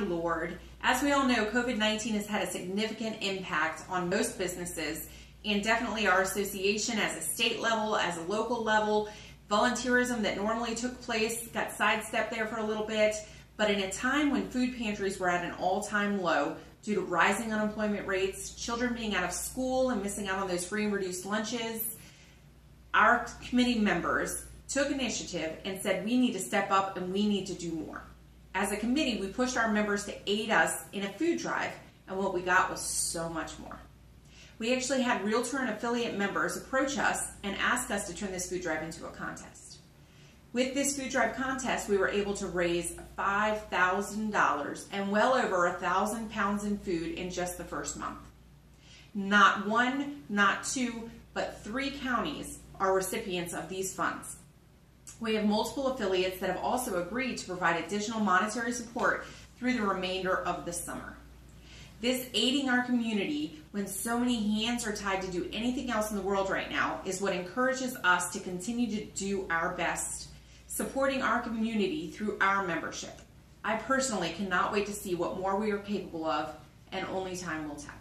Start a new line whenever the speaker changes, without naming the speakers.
Lord. As we all know, COVID 19 has had a significant impact on most businesses and definitely our association as a state level, as a local level. Volunteerism that normally took place got sidestepped there for a little bit. But in a time when food pantries were at an all time low due to rising unemployment rates, children being out of school and missing out on those free and reduced lunches, our committee members took initiative and said we need to step up and we need to do more. As a committee, we pushed our members to aid us in a food drive, and what we got was so much more. We actually had Realtor and affiliate members approach us and ask us to turn this food drive into a contest. With this food drive contest, we were able to raise $5,000 and well over a thousand pounds in food in just the first month. Not one, not two, but three counties are recipients of these funds. We have multiple affiliates that have also agreed to provide additional monetary support through the remainder of the summer. This aiding our community when so many hands are tied to do anything else in the world right now is what encourages us to continue to do our best, supporting our community through our membership. I personally cannot wait to see what more we are capable of, and only time will tell.